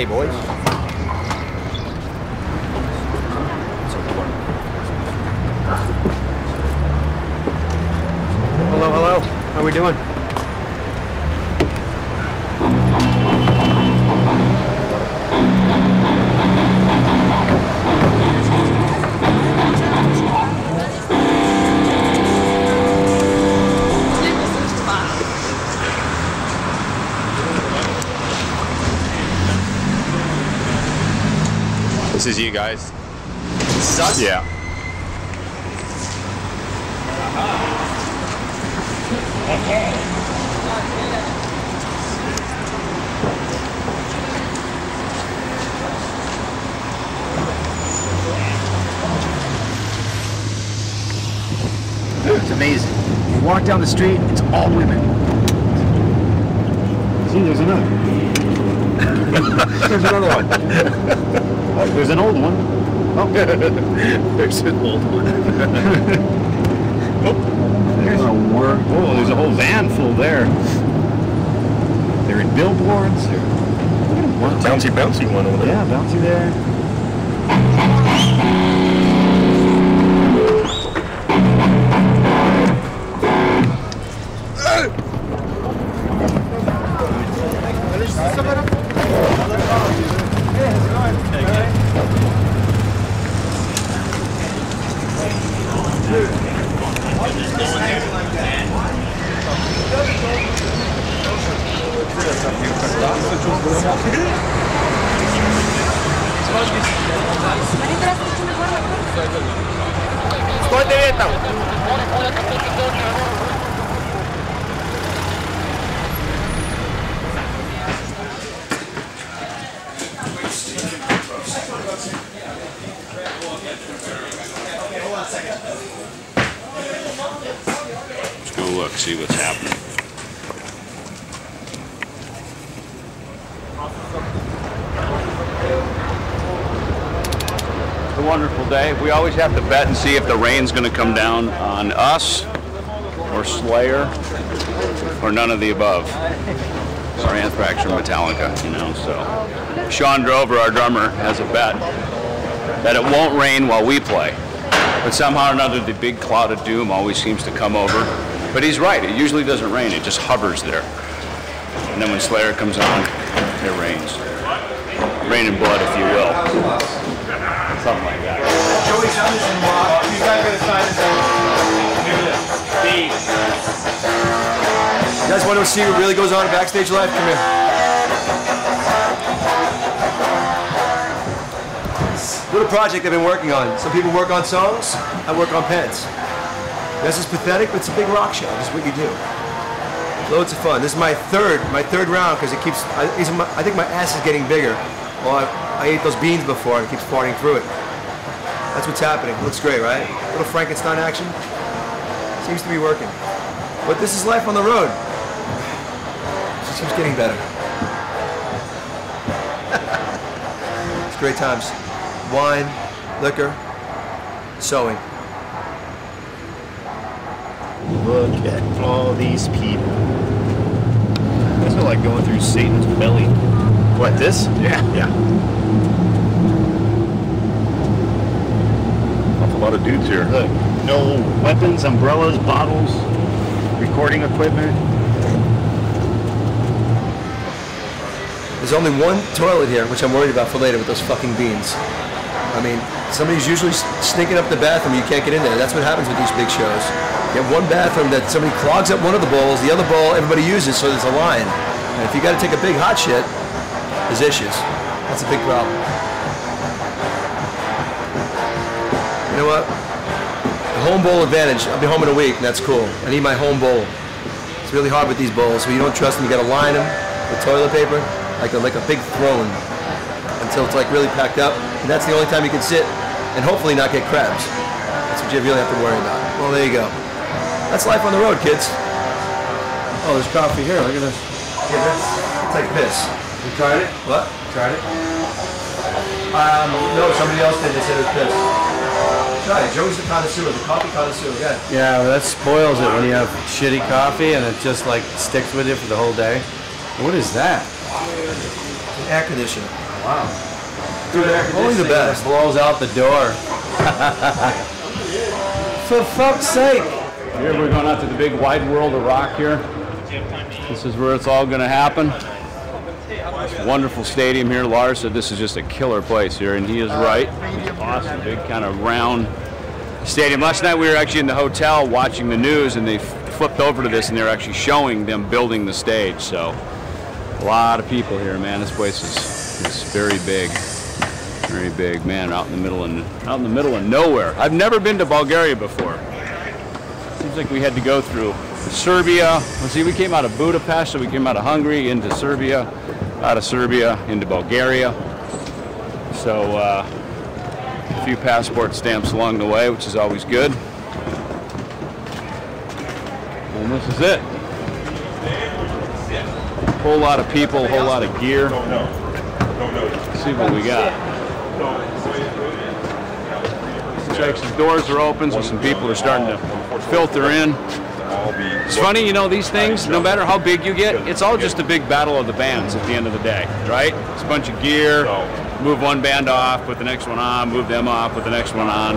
Hey, boys. This is you guys. This is us? Yeah. It's amazing. You walk down the street, it's all women. See, there's another. there's another one. Oh, there's an old one. Oh, There's an old one. Oh, there's a war. Oh, there's a whole van full there. They're in billboards. They're Bouncy, bouncy one over there. Yeah, bouncy there. Bet and see if the rain's going to come down on us or Slayer or none of the above. Or Anthrax or Metallica, you know, so. Shawn Drover, our drummer, has a bet that it won't rain while we play. But somehow or another, the big cloud of doom always seems to come over. But he's right, it usually doesn't rain, it just hovers there. And then when Slayer comes on, it rains. Rain and blood, if you will. Something like You guys want to see what really goes on in backstage life? Come here. Little project I've been working on. Some people work on songs, I work on pens. This is pathetic, but it's a big rock show. This is what you do. Loads of fun. This is my third, my third round because it keeps. I, I think my ass is getting bigger. Well, I, I ate those beans before and it keeps farting through it. That's what's happening. Looks great, right? Little Frankenstein action. Seems to be working. But this is life on the road. It just keeps getting better. it's great times. Wine, liquor, sewing. Look at all these people. Is like going through Satan's belly. What, this? Yeah. Yeah. Awful lot of dudes here. Look, no weapons, umbrellas, bottles, recording equipment. There's only one toilet here, which I'm worried about for later with those fucking beans. I mean, somebody's usually sneaking up the bathroom. You can't get in there. That's what happens with these big shows. You have one bathroom that somebody clogs up one of the bowls. The other bowl everybody uses, so there's a line. And if you got to take a big hot shit, there's issues. That's a big problem. You know what? The home bowl advantage. I'll be home in a week, and that's cool. I need my home bowl. It's really hard with these bowls. So you don't trust them. You got to line them with toilet paper, like a, like a big throne, until it's like really packed up. And that's the only time you can sit and hopefully not get crabs. That's what you really have to worry about. Well, there you go. That's life on the road, kids. Oh, there's coffee here. Look at this. Yeah, that's it's like this. You tried it? What? Tried it? Um, no, somebody else did. They said it was this. Try it. Joey's the connoisseur, the coffee connoisseur. Yeah. Yeah, well, that spoils it when you have shitty coffee and it just like sticks with you for the whole day. What is that? Air conditioner. Wow, only the best. Blows out the door. For fuck's sake. Here we're going out to the big wide world of rock here. This is where it's all going to happen. Wonderful stadium here. Lars said this is just a killer place here, and he is right. It's awesome, big kind of round stadium. Last night we were actually in the hotel watching the news, and they flipped over to this, and they're actually showing them building the stage. So a lot of people here, man. This place is, is very big. Very big, man. Out in the middle of out in the middle of nowhere. I've never been to Bulgaria before. Seems like we had to go through Serbia. See, we came out of Budapest, so we came out of Hungary into Serbia, out of Serbia into Bulgaria. So uh, a few passport stamps along the way, which is always good. And this is it. Whole lot of people, whole lot of gear. Let's see what we got. Checks the doors are open, so some people are starting to filter in. It's funny, you know, these things, no matter how big you get, it's all just a big battle of the bands at the end of the day, right? It's a bunch of gear, move one band off, put the next one on, move them off, put the next one on.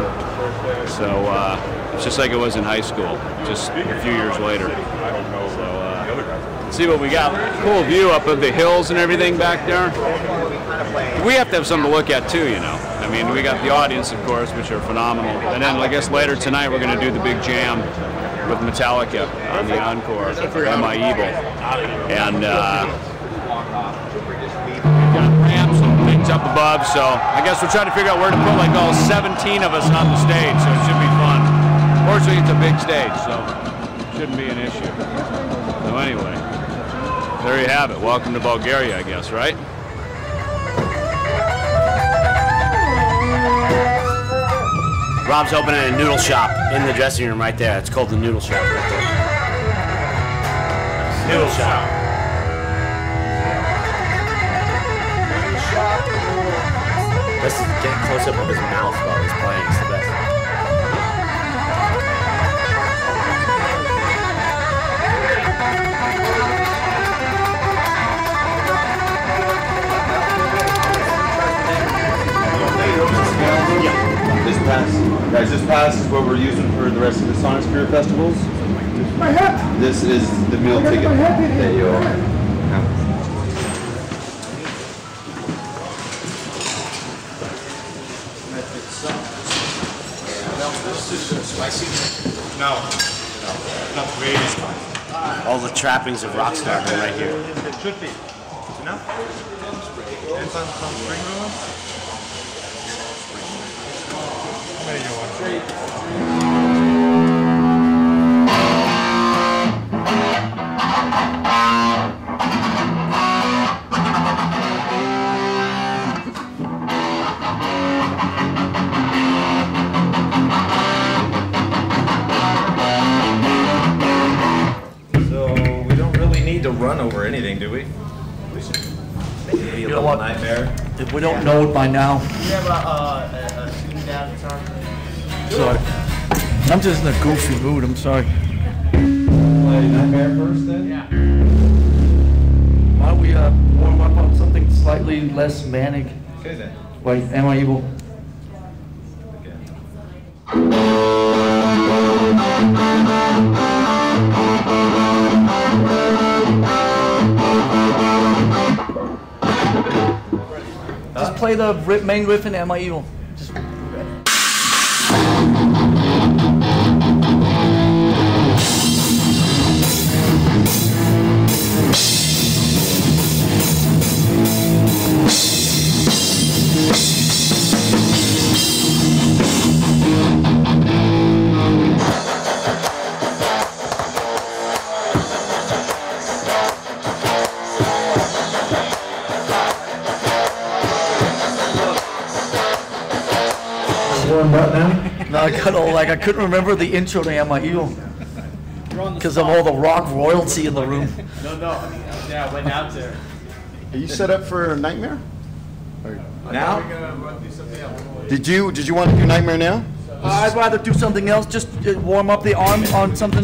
So uh, it's just like it was in high school, just a few years later. So uh, see what we got. Cool view up of the hills and everything back there. We have to have something to look at too, you know. I mean, we got the audience, of course, which are phenomenal. And then I guess later tonight we're going to do the big jam with Metallica on the encore Am I Evil. And uh, ramps and things up above, so I guess we're trying to figure out where to put like all 17 of us on the stage, so it should be fun. Fortunately, it's a big stage, so shouldn't be an issue. So anyway, there you have it. Welcome to Bulgaria, I guess, right? Rob's opening a noodle shop in the dressing room right there. It's called the Noodle Shop right there. Noodle Shop. This is getting close up of his mouth while he's playing. Guys, this is what we're using for the rest of the Sonisphere festivals. This is the meal ticket that you'll have. All the trappings of Rockstar are right here. It should be. Enough? And some, some spring rolls? Many you want? So we don't really need to run over anything, do we? Maybe a know little nightmare. If we don't know it by now, You have a, uh, sorry. I'm just in a goofy mood, I'm sorry. Play nightmare first then? Yeah. Why don't we uh, warm up on something slightly less manic? Okay then. Wait, am I evil? Just play the main riff in Am I Evil? Thank you. Like I couldn't remember the intro to Am I Evil because of all the rock royalty in the room. No, no. I mean, yeah, I went out there. Are you set up for a Nightmare? Now? Did you Did you want to do Nightmare now? Uh, I'd rather do something else. Just uh, warm up the arm on something.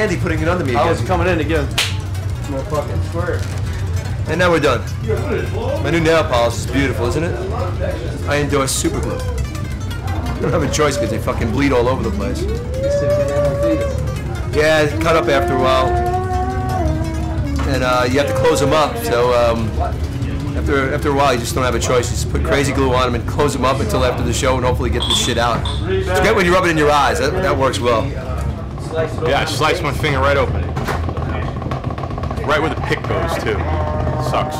Andy putting it under me again. I was coming in to give more fucking squirt. And now we're done. My new nail polish is beautiful, isn't it? I endorse super glue. I don't have a choice because they fucking bleed all over the place. Yeah, cut up after a while. And uh, you have to close them up. So um, after after a while, you just don't have a choice. You just put crazy glue on them and close them up until after the show and hopefully get this shit out. It's great when you rub it in your eyes. That, that works well. Yeah, I sliced my finger right open. Right where the pick goes, too. Sucks.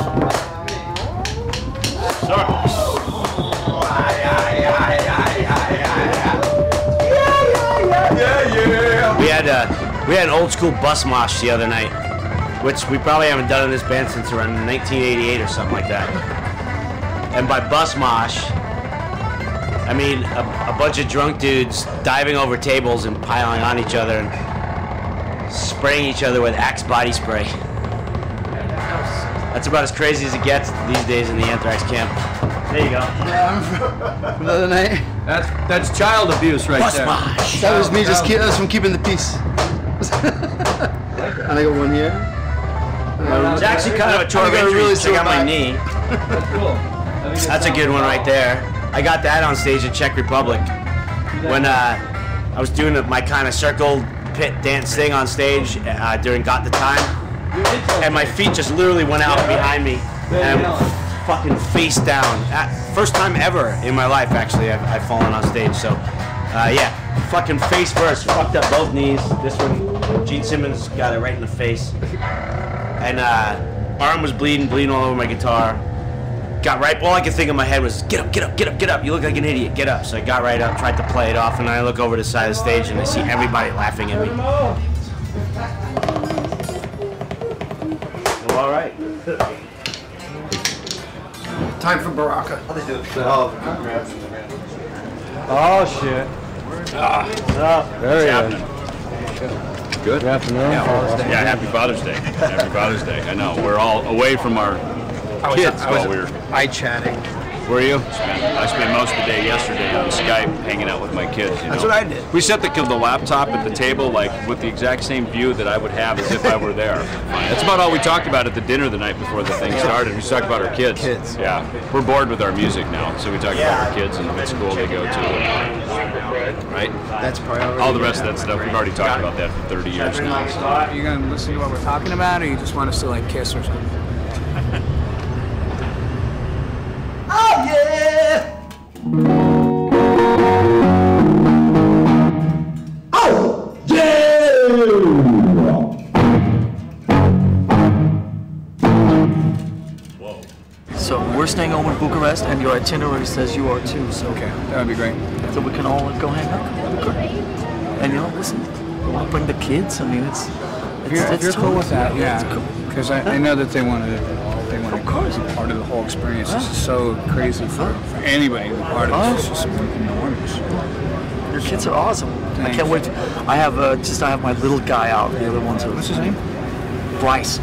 Sucks. We had uh, we had an old school bus mosh the other night, which we probably haven't done in this band since around 1988 or something like that. And by bus mosh, I mean a, a bunch of drunk dudes diving over tables and piling on each other and spraying each other with Axe body spray. That's about as crazy as it gets these days in the Anthrax camp. There you go. From the other night. That's that's child abuse right Bus there. mosh. That was me just keep, that was from keeping the peace. and I got one here. It's actually kind of a tour I of got really Check out my knee. That's cool. That's a good one right uh, there. I got that on stage in Czech Republic when uh, I was doing my kind of circle pit dance thing on stage uh, during Got the Time, and my feet just literally went out behind me and fucking face down. Uh, first time ever in my life, actually, I've, I've fallen on stage. So, uh, yeah, fucking face first, fucked up both knees. This one, Gene Simmons got it right in the face, and uh, arm was bleeding, bleeding all over my guitar got right. All I could think in my head was, "Get up, get up, get up, get up! You look like an idiot. Get up!" So I got right up, tried to play it off, and I look over to the side of the stage and I see everybody laughing at me. Well, all right. Time for Baraka. Oh shit. Ah, there he is. Good. Good afternoon. Yeah, happy Father's Day. Happy Father's Day. I know. We're all away from our kids while we were. eye chatting. Were you? I spent most of the day yesterday on Skype hanging out with my kids. You That's know? what I did. We set the, the laptop at the table like with the exact same view that I would have as if I were there. That's about all we talked about at the dinner the night before the thing started. We talked about our kids. Kids. Yeah. We're bored with our music now, so we talk about our kids and what school they go to. Right? That's priority. All the rest of that stuff, we've already talked about that for 30 years now. so. Are you gonna listen to what we're talking about, or you just want us to like kiss or something? So we're staying home in Bucharest, and your itinerary says you are too. So Okay, that would be great. so we can all go hang out. Good. And you know, listen, we'll bring the kids. I mean, it's. it's, you're, if you're cool with that, It's yeah, cool. because I, I know that they want to they want to Of course. be part of the whole experience. This is so crazy for, for anybody to be part of. This. It's just enormous. Your kids are awesome. I can't wait. To, I have uh, just I have my little guy out. The other ones. What's his name? Bryce.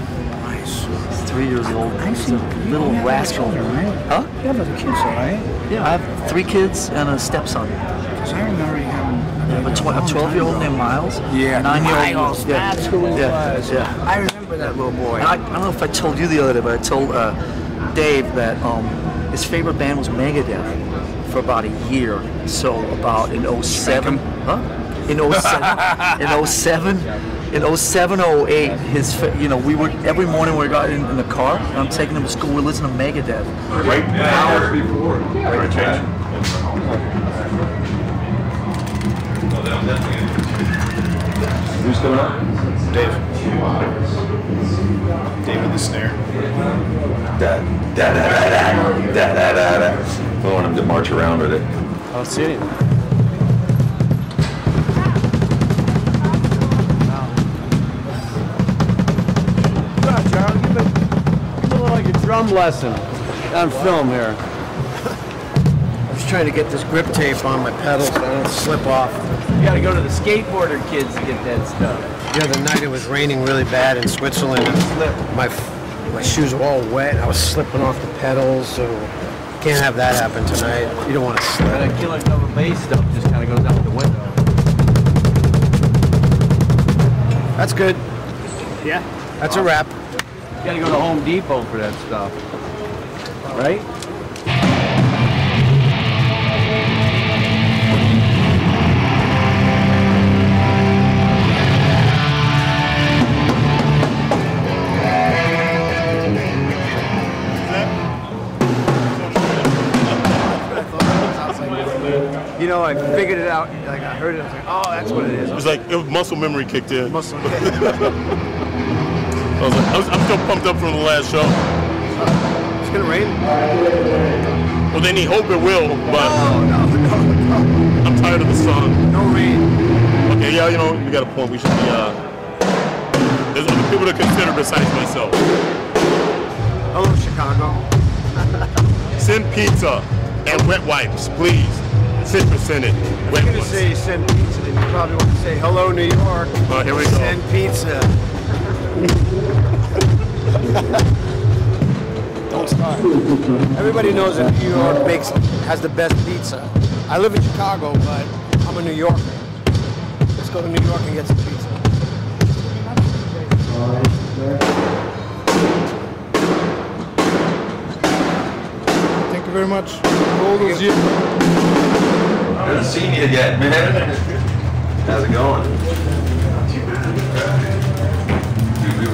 Three years old. I He's a little rascal. Huh? You have other kids, right? Yeah, I have three kids and a stepson. Because I remember you having. I have a, tw- a 12 year old named Miles. Yeah, Nine year old. Miles, that's who it yeah, was. Yeah. I remember that little boy. And I, I don't know if I told you the other day, but I told uh, Dave that um, his favorite band was Megadeth for about a year. So about in 07, huh? In 07, in 07, in 07, 08, his, fa- you know, we would, every morning we got in, in the car, and I'm taking him to school, we listen to Megadeth. Right now before. Right change. Who's coming up? Dave. Dave with the snare. Da da da da da da da da da. I want him to march around with it. I don't see it. It like a drum lesson on film here. I was trying to get this grip tape on my pedals so I don't slip off. You gotta go to the skateboarder kids to get that stuff. The other night it was raining really bad in Switzerland. And my my shoes were all wet. I was slipping off the pedals, so can't have that happen tonight. You don't want to slip. And that killer cover bass stuff just kind of goes out the window. That's good. Yeah. That's a wrap. You gotta go to Home Depot for that stuff. Right? You know, I figured it out. Like I heard it. I was like, oh, that's what it is. It was like it was muscle memory kicked in. Muscle. I was like, I was, I'm still pumped up from the last show. It's gonna rain. Well, then he hope it will, but No, no, no, no. I'm tired of the sun. No rain. Okay, yeah, you know, you got a point. We should be. Uh, there's other people to consider besides myself. Hello, Chicago. Send pizza and wet wipes, please. Send it. Wet You're gonna ones. say send pizza, then you probably want to say hello, New York. Oh, here we go. Send pizza. Don't start. Everybody knows that New York makes has the best pizza. I live in Chicago, but I'm a New Yorker. Let's go to New York and get some pizza. Thank you very much. For all those years. Haven't seen you yet, man. How's it going?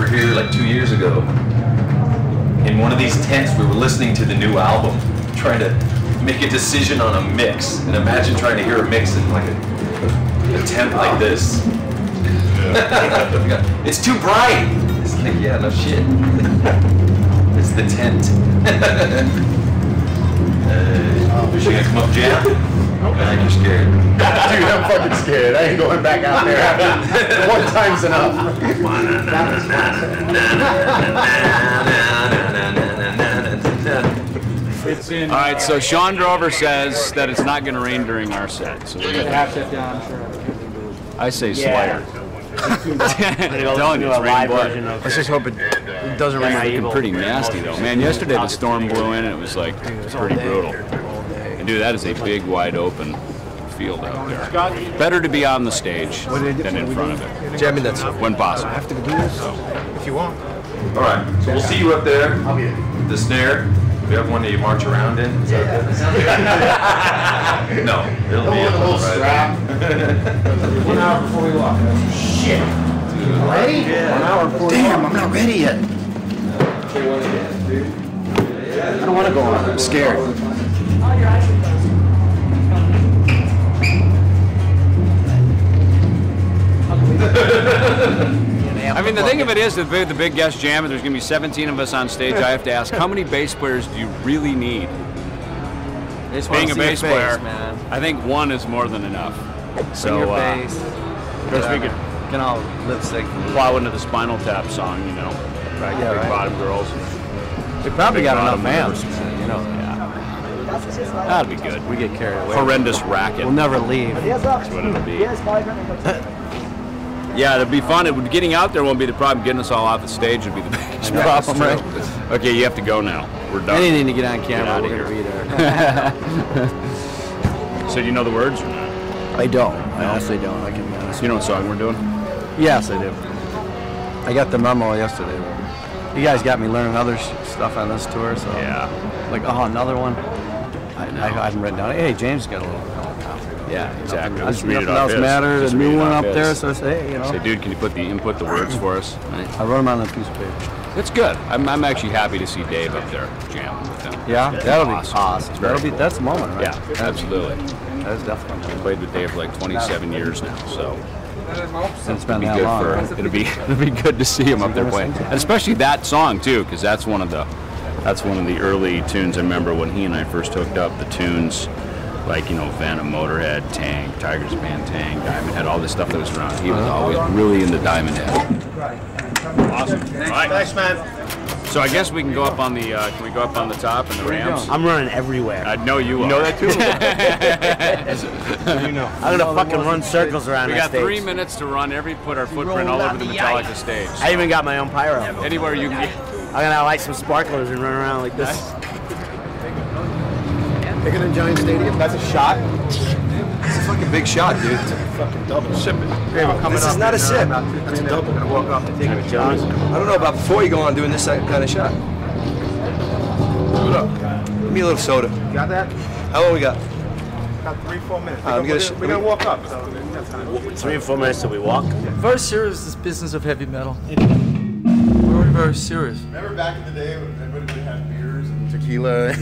Were here like two years ago. In one of these tents, we were listening to the new album, trying to make a decision on a mix. And imagine trying to hear a mix in like a, a tent like this. it's too bright. It's like, yeah, no shit. it's the tent. uh, is she gonna come up jam? I you're scared. Dude, I'm fucking scared. I ain't going back out there after one time's enough. It's in. All right, so Shawn Drover says that it's not going to rain during our set. So we're gonna- Half that down, sure. I say Yeah. Slayer. I'm telling you, it's raining blood. Let's just hope it, doesn't It's rain. looking pretty nasty though, man. Yesterday the storm blew in and it was like pretty brutal. And dude, that is a big, wide open field out there. Better to be on the stage than in front of it, Jamming that stuff. when possible. I have to do this if you want. All right, so we'll see you up there. with The snare. We have one that you march around in. Is that no, it'll be a little strap. One hour before we walk. Shit. Ready? One hour before we Damn. I'm not ready yet. I don't want to go on. I'm scared. I mean, the thing of it is, the big, the big guest jam, and there's going to be 17 of us on stage. I have to ask, how many bass players do you really need? just Being a bass player, man. I think one is more than enough. So, your uh, of course, we could Can all lip sync. plow into the Spinal Tap song, you know, right? Yeah, Big right. Bottom Girls. We probably Big got enough fans. whatever. You know. Yeah, that'd be good. We get carried away. Horrendous racket. We'll never leave. That's what it'll be. Yeah, it'll be fun. It would, getting out there won't be the problem. Getting us all off the stage would be the biggest know, problem, right? Okay, you have to go now. We're done. Anything to get on Get camera, outta we're here. gonna be there. So do you know the words or not? I don't. I honestly don't. I can be honest. You know what song we're doing? Yes, I do. I got the memo yesterday. You guys got me learning other sh- stuff on this tour, so Yeah. like, oh, another one. I, I, I haven't written down. Hey, James got a little. Yeah, exactly. I Just read it nothing off else his. matter. Just The new one up there his. says, hey, you know. Say, dude, can you put the input the words for us? I wrote them on a piece of paper. It's good. I'm, I'm actually happy to see Dave up there jamming with them. Yeah, That'd that'll be awesome. awesome. It's very That'll be that's the moment, right? Yeah, absolutely. That is definitely. I played with Dave for like 27 years now, so It's been it'll be that good long. for right? it'll be it'll be good to see him up there playing, and especially that song too, because that's one of the that's one of the early tunes. I remember when he and I first hooked up. The tunes like you know Venom, Motorhead, Tank, Tigers Band, Tank, Diamond Head, all this stuff that was around. He was always really into Diamond Head. Awesome. All right. Thanks, man. So I guess we can go up on the uh, can we go up on the top and the ramps? I'm running everywhere. I know you, You are. know that too? you know. I'm gonna fucking run circles around We that got stage. three minutes to run every put our footprint all over the Metallica stage. I even got my own pyro. Anywhere you can get. I'm gonna light some sparklers and run around like this. Bigger than Giant Stadium. That's a shot. It's a fucking fucking big shot, dude. Fucking double. Sip it. This is not a sip. That's a double. Gonna walk off and take a John. I don't know about before you go on doing this kind of shot. Hold up. Give me a little soda. Got that? How long we got? About three, four minutes. Uh, we're gonna gonna, we're gonna walk up. So that's time. Three or four minutes till we walk. Very serious, this business of heavy metal. Very, very serious. Remember back in the day when everybody would have beers and tequila?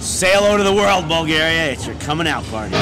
Say hello to the world, Bulgaria. It's your coming out party.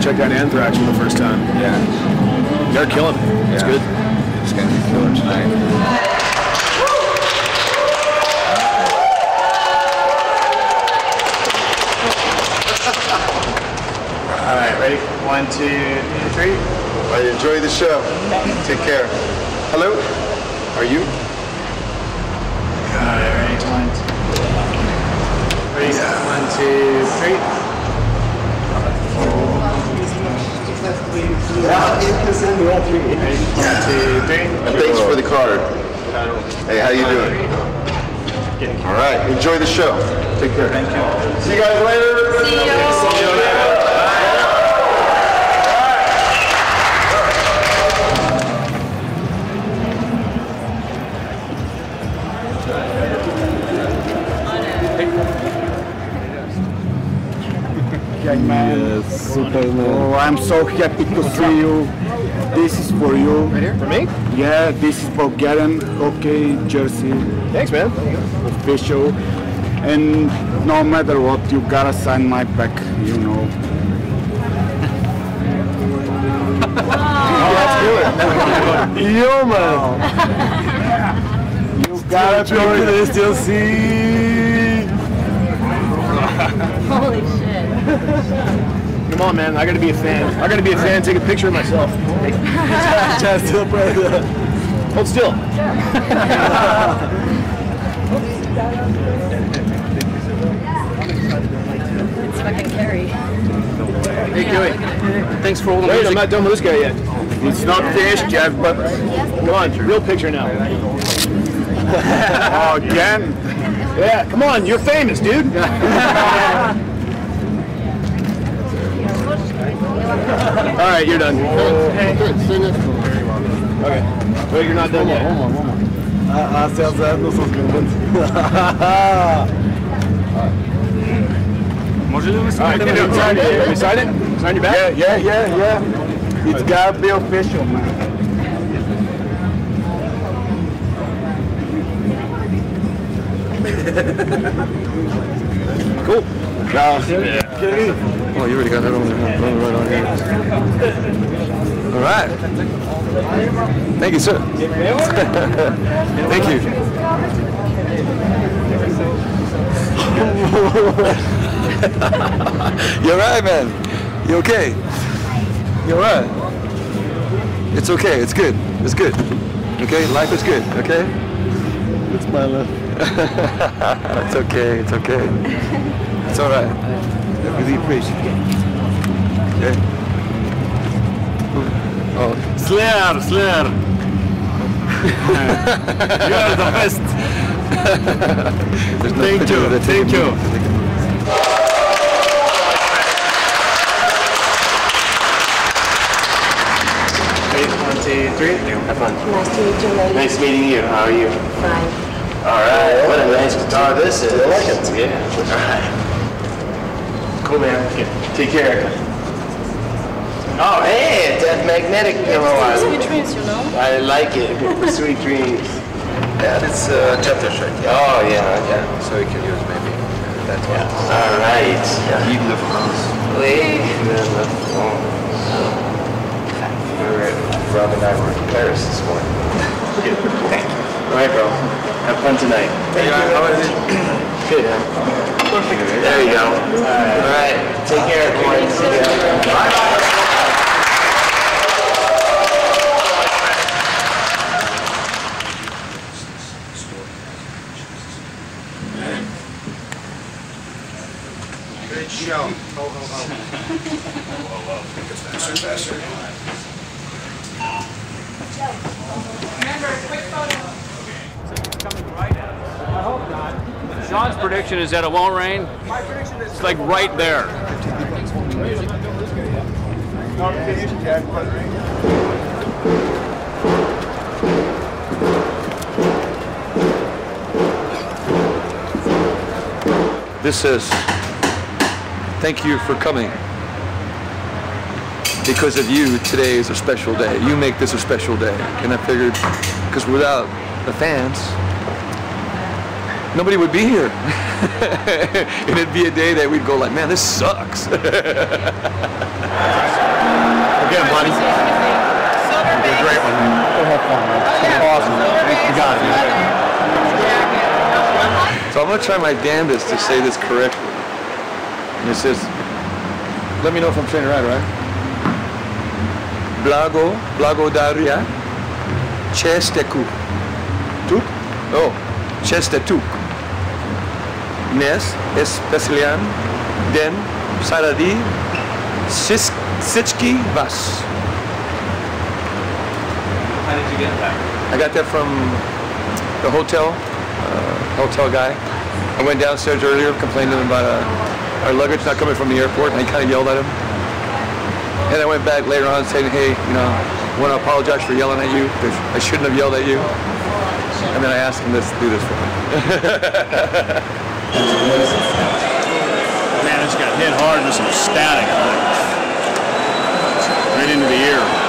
Checked out Anthrax for the first time. Yeah. They're killing it. It's Yeah. good. It's gonna be killer tonight. All right, ready? One, two, three. I enjoy the show. Take care. Hello? Are you? All right, ready? One, two. Ready? One, two, three. Ready? One, two, three. And thanks for the card. Hey, how you doing? All right. Enjoy the show. Take care. Thank you. See you guys later. See you. later. Okay, man. Superman. Oh, I'm so happy to see you. This is for you. Right here? For me? Yeah, this is Bulgarian hockey jersey. Thanks, man. Official. And no matter what, you gotta sign my back, you know. you, man. You gotta join this DLC. Holy shit. Come on, man. I gotta be a fan. I gotta be a fan. Take a picture of myself. Just still brother. Hold still. It's fucking Kerry. Hey, Joey. Thanks for all the Wait, I'm not done with this guy yet. It's not finished, Jeff, but Come on, real picture now. oh, again. Yeah, come on. You're famous, dude. All right, you're done. Okay. Wait, you're not done yet. Ah, ah, sehr, sehr, nur so All right, get it. Sign it. You sign it? Sign your back? Yeah, yeah, yeah, yeah. It's gotta be official, man. Cool. Oh, you already got that on there. Right on here. All right. Thank you, sir. Thank you. You're right, man. You okay? You're right. It's okay. It's good. It's good. Okay? Life is good. Okay? It's my life. it's okay. It's okay. It's all right. I really appreciate it. Okay? Oh. Slayer, Slayer. you are the best. Thank you, thank you. Two, three. Have fun. Nice to meet you, lady. Nice meeting you. How are you? Fine. All right. What a nice guitar this is. I like it. Yeah. All right. Cool, man. Take care. Oh, hey, a Death Magnetic pillow. Sweet dreams, you know? I like it. Sweet dreams. Yeah, it's uh, chapter shirt. Yeah. Oh, yeah, yeah. So you can use maybe. That's why. All right. Yeah. Even the France. Oui. We were, Rob and I were in Paris this morning. Thank you. All right, bro. Have fun tonight. Thank you. How was it? Good. There you go. All right. Take care, everyone. See prediction is that it won't rain. It's like right there. This says, thank you for coming. Because of you, today is a special day. You make this a special day. And I figured, because without the fans, nobody would be here. and it'd be a day that we'd go like, man, this sucks. Again, buddy. You did a great one. Go have fun, man. Awesome. You got it, man. So I'm gonna try my damnedest to say this correctly. And it says, let me know if I'm saying it right, right? Blago, Blago Daria, chesteku. Tuk? Oh, chestetuk. Nes, especialian, den, saradi, sis, sichki vas. How did you get that? I got that from the hotel, uh, hotel guy. I went downstairs earlier, complained to him about uh, our luggage not coming from the airport, and I kind of yelled at him. And I went back later on saying, hey, you know, I want to apologize for yelling at you. 'cause I shouldn't have yelled at you. And then I asked him to do this for me. Man, just got hit hard with some static. Right into the ear.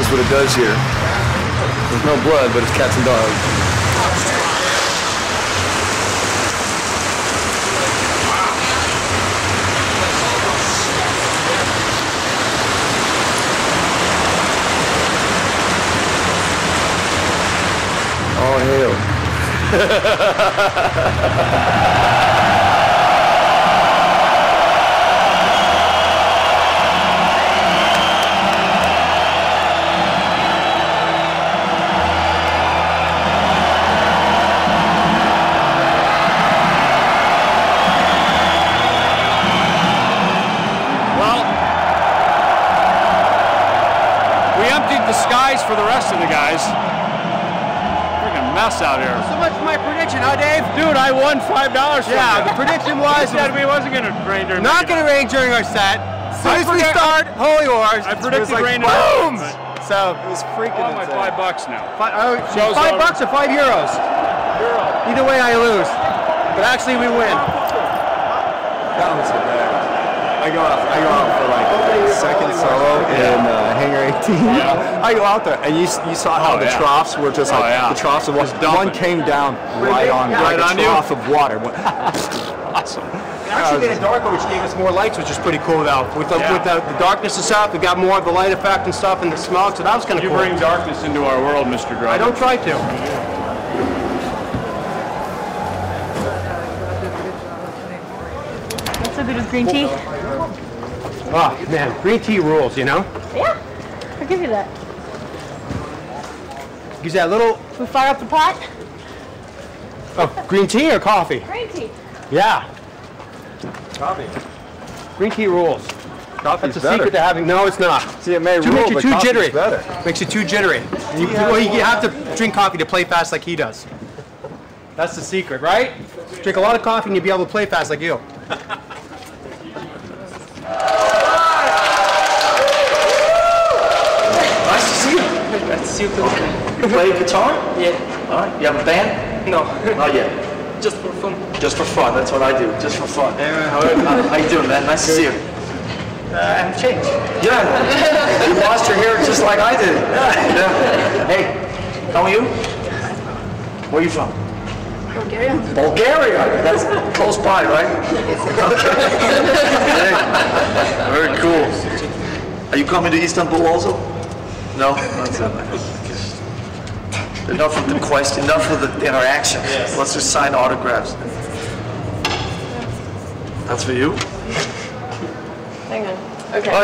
That's what it does here. There's no blood, but it's cats and dogs. All hail. guys. Freaking mess out here. So much for my prediction, huh, Dave? Dude, I won five dollars. Yeah, the prediction was He said we wasn't gonna rain during. not going to rain during our set. As soon as we start Holy Wars, I it predicted like, rain boom. So it was freaking I oh, my five bucks now. Five, oh, Show's five over. bucks or five euros? Either way, I lose. But actually, we win. That was hilarious. I go out, I go out for like second solo in uh, Hangar 18. Yeah. I go out there, and you, you saw how Oh, the yeah. troughs were just Oh, like yeah. the troughs of water. Just. One came down right on, Right like on a you? trough of water. Awesome. It actually made it darker, which gave us more lights, which is pretty cool though. With the, Yeah. with the, the darkness and stuff, we got more of the light effect and stuff and the smog, so that was kind of You cool. bring darkness into our world, Mr. Drover. I don't try to. What's so good with green tea? Oh man, green tea rules, you know? Yeah, I'll give you that. Gives that little We fire up the pot? oh, green tea or coffee? Green tea. Yeah. Coffee. Green tea rules. Coffee's That's the better. secret to having. No, it's not. See, it may Too, rule, makes you too jittery. better. Makes you too jittery. You, well, you have to drink coffee to play fast like he does. That's the secret, right? Drink a lot of coffee and you'll be able to play fast like you. Nice to see you. Nice to see you too. You play guitar? Yeah. All right. You have a band? No. Not yet. Just for fun. Just for fun. That's what I do. Just for fun. How, how, how you doing, man? Nice to see you. Uh, I haven't changed. Yeah. you lost your hair just like I did. Yeah. Hey, how are you? Where are you from? Bulgaria. Bulgaria. That's close by, right? Okay. Hey, Very cool. Are you coming to Istanbul also? No? That's it. Enough of the question, enough of the interaction. Let's just sign autographs. That's for you? Hang on. Okay. Oh,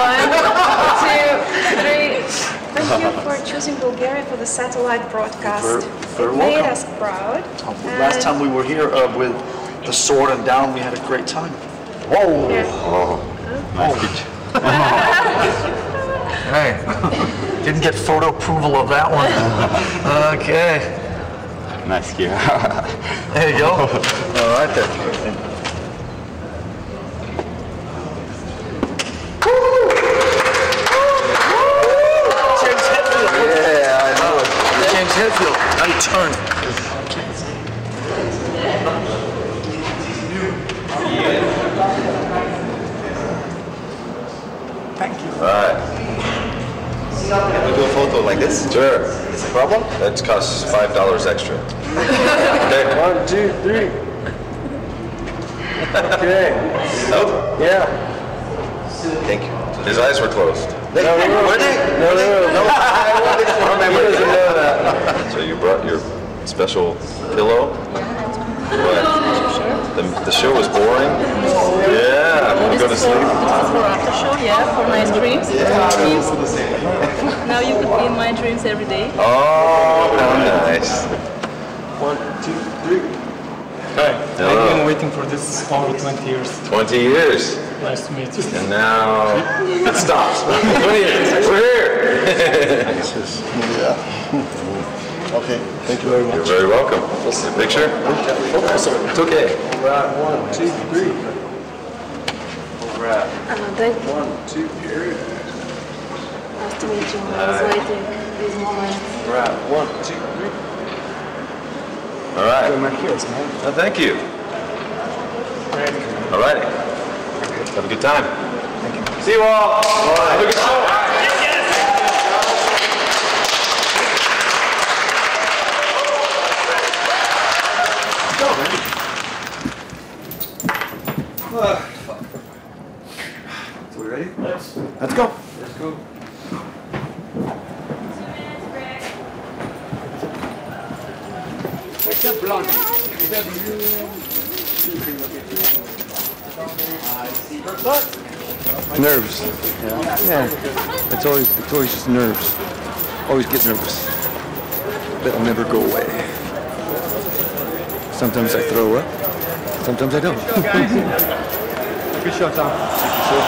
One, two, three. Thank you for choosing Bulgaria for the satellite broadcast. Very- very it made welcome. us proud. Last time we were here uh, with the sword and down, we had a great time. Whoa! Oh, nice beach. Hey, didn't get photo approval of that one. Okay. Nice gear. There you go. All right then. Hetfield. Yeah, I know. James Hetfield. You turn. Thank you. All right. Can we do a photo like this? Sure. Is a problem? That costs five dollars extra. okay. One, two, three. okay. Nope. Yeah. Thank you. His eyes were closed. No, no, no. Were they? No, no, no. I wanted to remember. He doesn't know that. So you brought your special pillow? What? The, the show was boring? Yeah. Want to go to This is for- sleep? this is for after show, yeah, for nice dreams. Yeah. Now you could be in my dreams every day. Oh, how nice. One, two, three. Hi. Hello. I've been waiting for this for 20 years. 20 years. Nice to meet you. And now it stops. 20 years. We're here. Okay, thank you very much. You're very welcome. A picture? It's okay. Right, one, two, three. Right. Uh, thank you. One, two, three. Nice to meet you. I was waiting this moment. Right, one, two, three. All right. Oh, thank you. All righty. Have a good time. Thank you. See you all. Have a good show. So we ready? Let's Let's go. Let's go. What's that blonde? Is that blue? Uh, Nerves. Yeah. Yeah. It's always it's always just nerves. Always get nervous. That'll never go away. Sometimes I throw up. Sometimes I don't. Good shot, guys. Good shot, Tom. Good shot.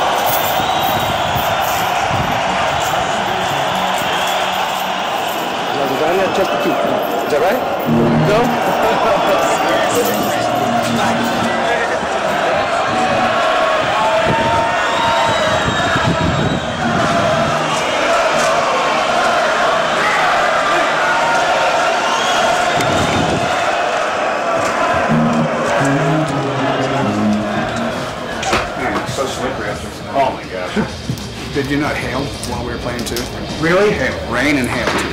Is that right? No? Did you not hail while we were playing too? Really? Hail. Rain and hail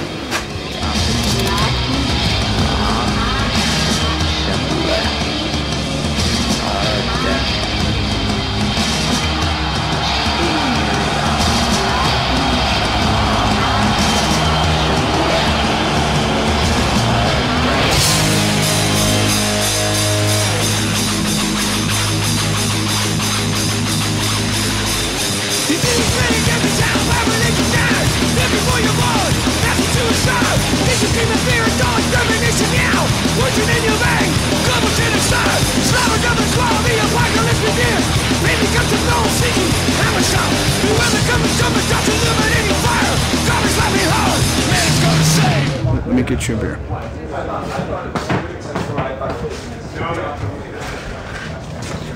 get you a beer.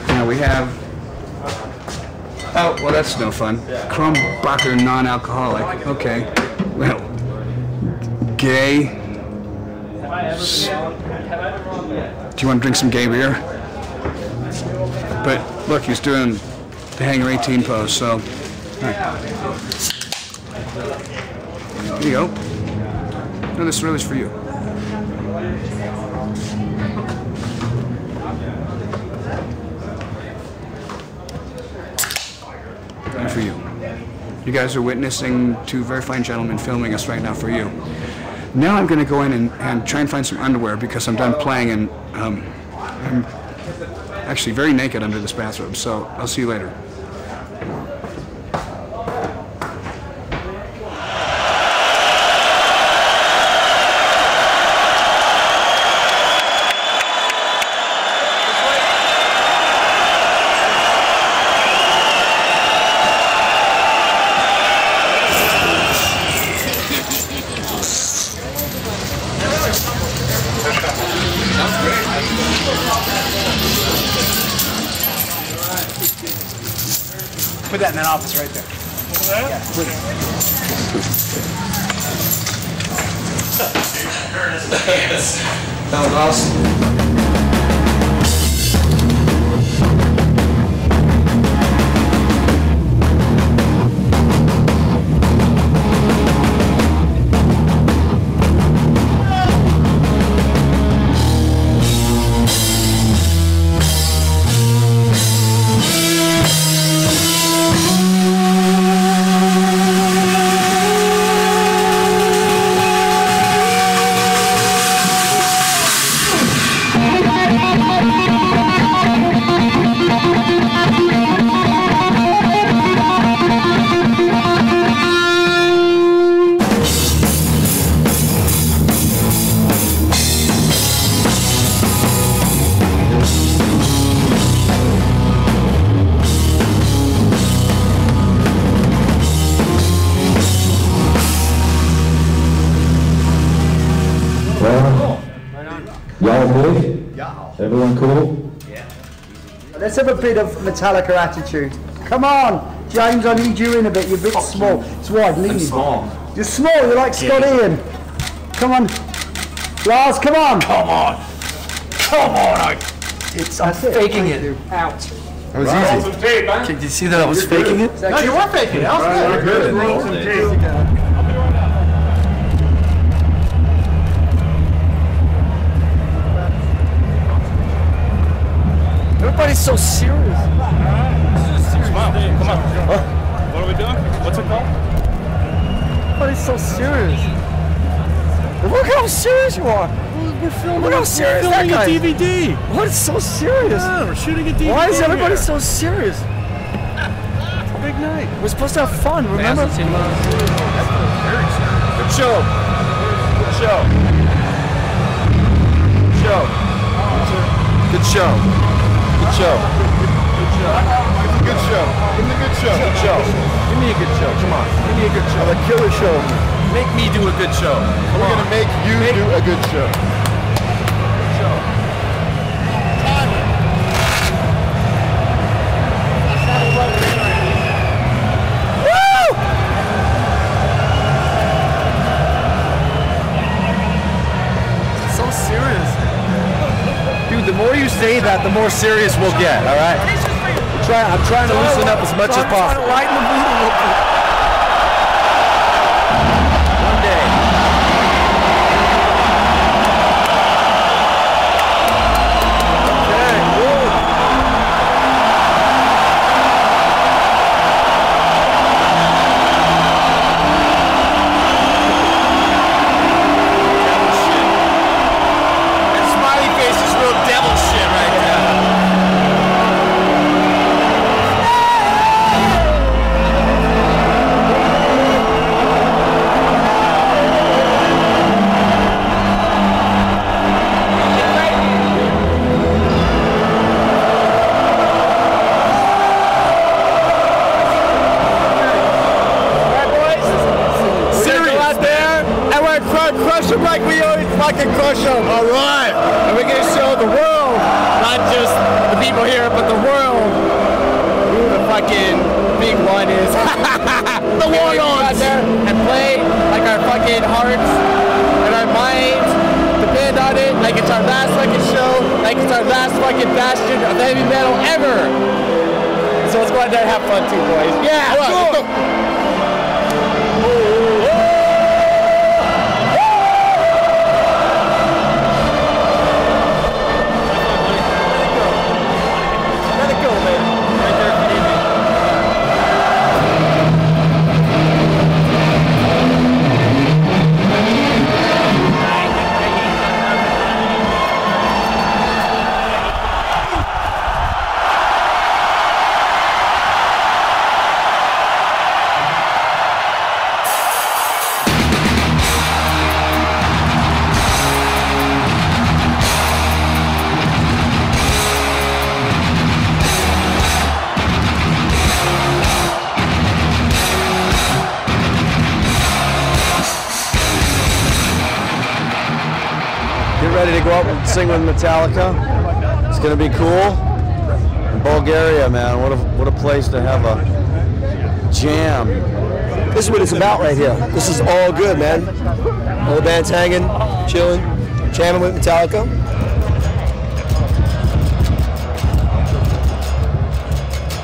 Now we have. Oh, well, that's no fun. Krombacher non-alcoholic. Okay. Well, gay. Do you want to drink some gay beer? But look, he's doing the Hangar 18 pose, so. Alright. Here you go. No, this really is for you. And for you. You guys are witnessing two very fine gentlemen filming us right now for you. Now I'm going to go in and, and try and find some underwear because I'm done playing and um, I'm actually very naked under this bathrobe. So I'll see you later. Put that in that office right there. Yeah, please. That was awesome. Bit of Metallica attitude. Come on, James, I need you in a bit. You're a bit small. It's wide, leaning. small. You're small, you're like Scott Ian. Come on. Lars, come on. Come on. Come on. I... It's, I'm faking it. Out. That was easy. Did you see that I was faking it? No, you were faking it. That was good. We're good. So serious. Smile. Come on. What are we doing? What's it called? Everybody's so serious. Look how serious you are. We're filming. Look how serious that guy is. a DVD. What is so serious? Yeah, we're shooting a DVD. Why is everybody here. so serious? It's a big night. We're supposed to have fun, remember? Good show. Good show. Good show. Good show. Good show. Good show. Good show. Give me a good show. Good show. Give me a good show. Come on. Give me a good show. A killer show. Make me do a good show. We're gonna make you do a good show. Say that, the more serious we'll get, all right? I'm trying to loosen up as much as possible. Sing with Metallica. It's gonna be cool. In Bulgaria, man, what a what a place to have a jam. This is what it's about right here. This is all good, man. All the band's hanging, chilling, jamming with Metallica.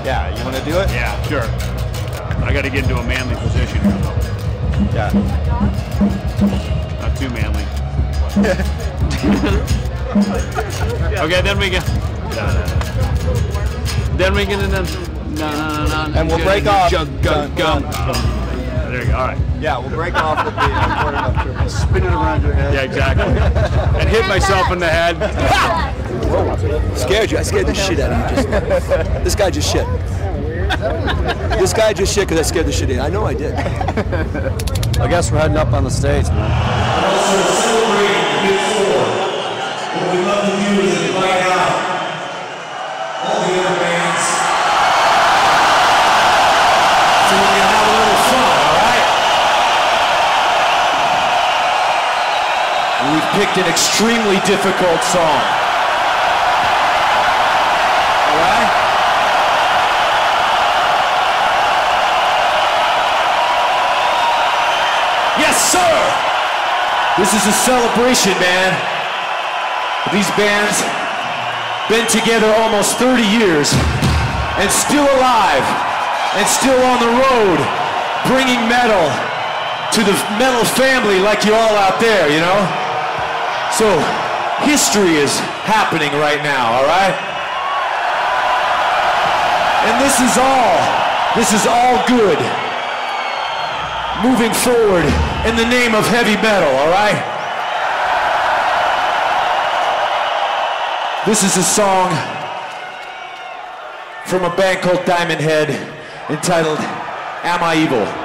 Yeah, you want to do it? Yeah, sure. I got to get into a manly position. Yeah. Not too manly. okay, then we can. No, no, no. Then we can. Then, no, no, no, no. And we'll break off. Jug, gum, gum. There you go. All right. Yeah, we'll break off with the uh, quarter. Spin it around your head. Yeah, exactly. and hit myself in the head. Scared you. I scared the shit out of you. Just, this guy just shit. This guy just shit because I scared the shit out of you. I know I did. I guess we're heading up on the stage, man. Picked an extremely difficult song. All right? Yes, sir! This is a celebration, man. These bands been together almost 30 years and still alive and still on the road bringing metal to the metal family like you all out there, you know? So, history is happening right now, all right? And this is all, this is all good. Moving forward in the name of heavy metal, all right? This is a song from a band called Diamond Head entitled Am I Evil?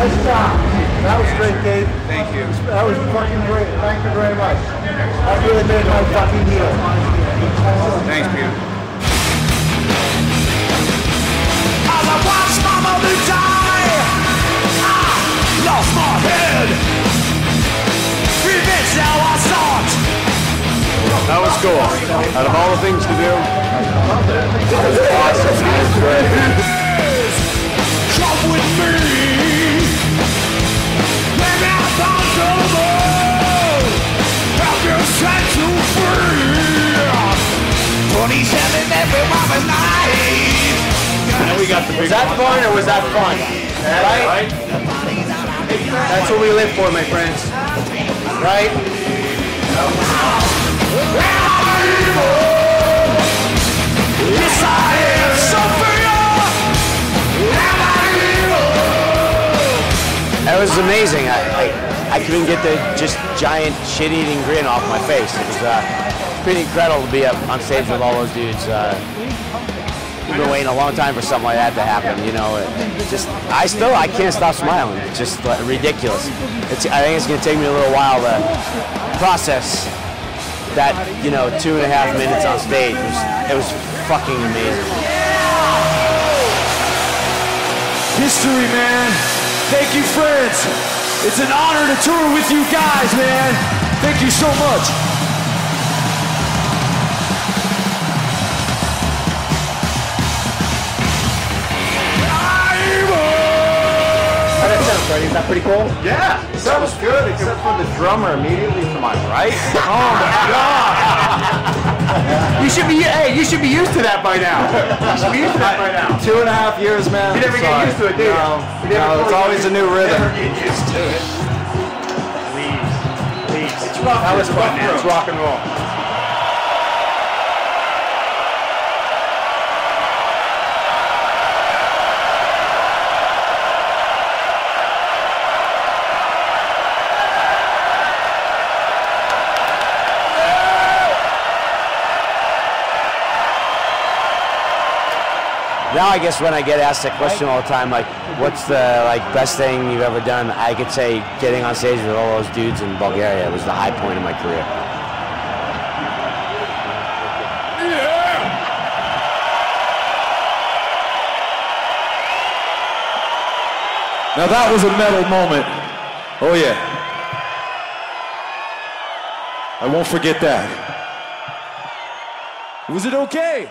Nice job. That was great, Dave. Thank you. That was fucking great. Thank you very much. That really made my fucking deal. Thanks, Peter. As I watched my mother die, I lost my head. Revenge now I sought. That was cool. Out of all the things to do, that was awesome. We got the big was that fun or was that fun? Right? That's what we live for, my friends. Right? Yes, I am Sophia. It was amazing. I, I, I couldn't get the just giant shit-eating grin off my face. It was uh, pretty incredible to be up on stage with all those dudes. Uh, we've been waiting a long time for something like that to happen. You know, just I still I can't stop smiling. It's just like, ridiculous. It's, I think it's going to take me a little while to process that. You know, two and a half minutes on stage. It was, it was fucking amazing. History, man. Thank you, friends. It's an honor to tour with you guys, man. Thank you so much. How did that sound, Freddie? Is that pretty cool? Yeah, that was good, except for the drummer immediately to my right. Oh my god! you should be hey, you should be used to that by now. You should be used to that by now. Two and a half years, man. You never get used to it, do you? No, You never no, it's always a new rhythm. Never get used to it. Please, please. That was fun, man. It's rock and roll. Now I guess when I get asked that question all the time, like, what's the like best thing you've ever done? I could say getting on stage with all those dudes in Bulgaria was the high point of my career. Now that was a metal moment. Oh yeah. I won't forget that. Was it okay?